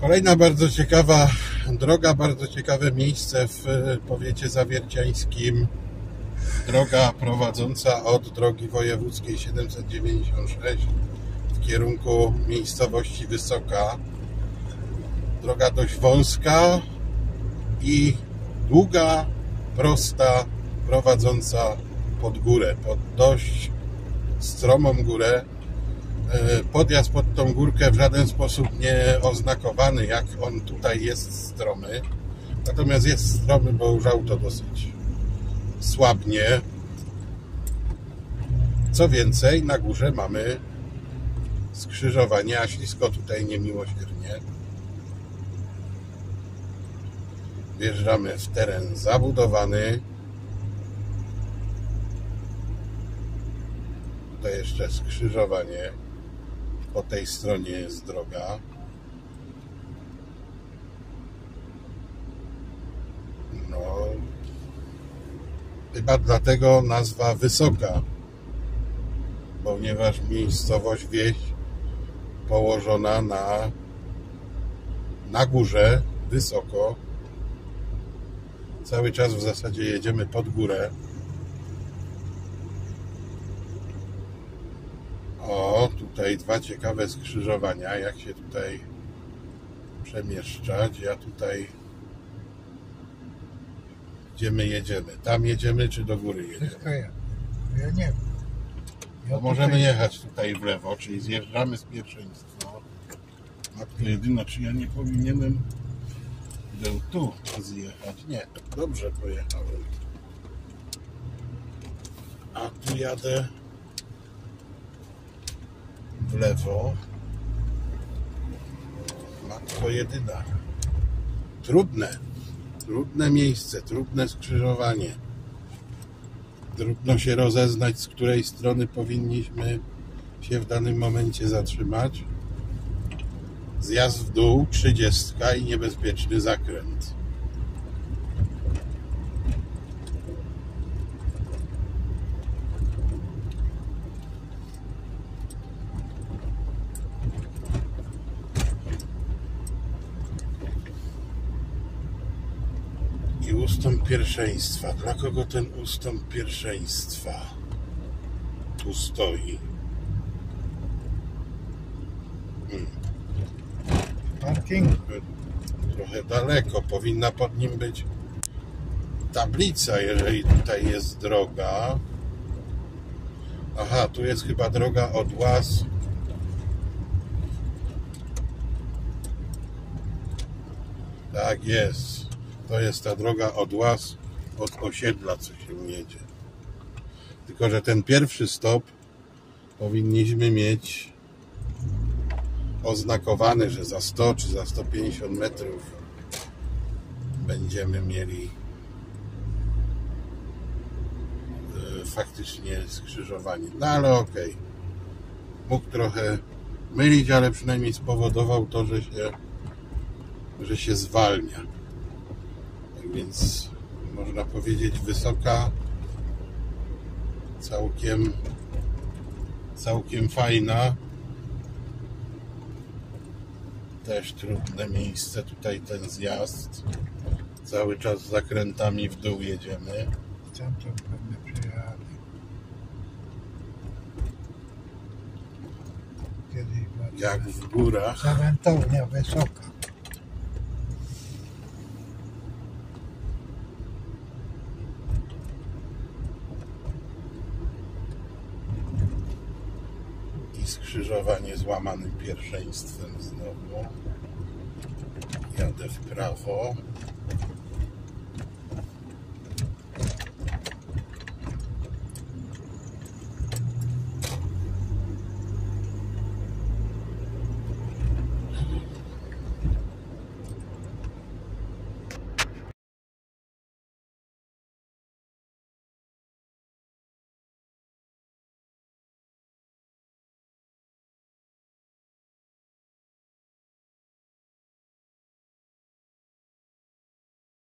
Kolejna bardzo ciekawa droga, bardzo ciekawe miejsce w powiecie zawierciańskim. Droga prowadząca od drogi wojewódzkiej 796 w kierunku miejscowości Wysoka. Droga dość wąska i długa, prosta, prowadząca pod górę, pod dość stromą górę. E, podjazd pod tą górkę w żaden sposób nie oznakowany, jak on tutaj jest stromy. Natomiast jest stromy, bo już auto dosyć słabnie. Co więcej, na górze mamy skrzyżowanie, a ślisko tutaj niemiłosiernie. Wjeżdżamy w teren zabudowany. Tutaj jeszcze skrzyżowanie. Po tej stronie jest droga. No, chyba dlatego nazwa Wysoka, ponieważ miejscowość wieś położona na, na górze, wysoko. Cały czas w zasadzie jedziemy pod górę. O, tutaj dwa ciekawe skrzyżowania, jak się tutaj przemieszczać. Ja tutaj gdzie my jedziemy? Tam jedziemy, czy do góry jedziemy? Ja. Ja nie wiem. Ja możemy tutaj- jechać tutaj w lewo, czyli zjeżdżamy z pierwszeństwa. Matko jedyna, czy ja nie powinienem był tu zjechać? Nie, dobrze pojechałem. A tu jadę w lewo. Matko jedyna. Trudne. Trudne miejsce, trudne skrzyżowanie. Trudno się rozeznać, z której strony powinniśmy się w danym momencie zatrzymać. Zjazd w dół, 30 i niebezpieczny zakręt. Ustąp pierwszeństwa. Dla kogo ten ustąp pierwszeństwa tu stoi? Parking. Trochę daleko. Powinna pod nim być tablica, jeżeli tutaj jest droga. Aha, tu jest chyba droga od Łaz. Tak jest. To jest ta droga od Łaz, od osiedla, co się jedzie. Tylko, że ten pierwszy stop powinniśmy mieć oznakowany, że za 100 czy za 150 metrów będziemy mieli e, faktycznie skrzyżowanie. No ale okej. Mógł trochę mylić, ale przynajmniej spowodował to, że się, że się zwalnia. Więc można powiedzieć wysoka, całkiem całkiem fajna. Też trudne miejsce, tutaj ten zjazd. Cały czas z zakrętami w dół jedziemy. Stamtąd pewnie przyjechali. Kiedyś była Jak w górach. Zawętownia wysoka. i skrzyżowanie z łamanym pierwszeństwem znowu. Jadę w prawo.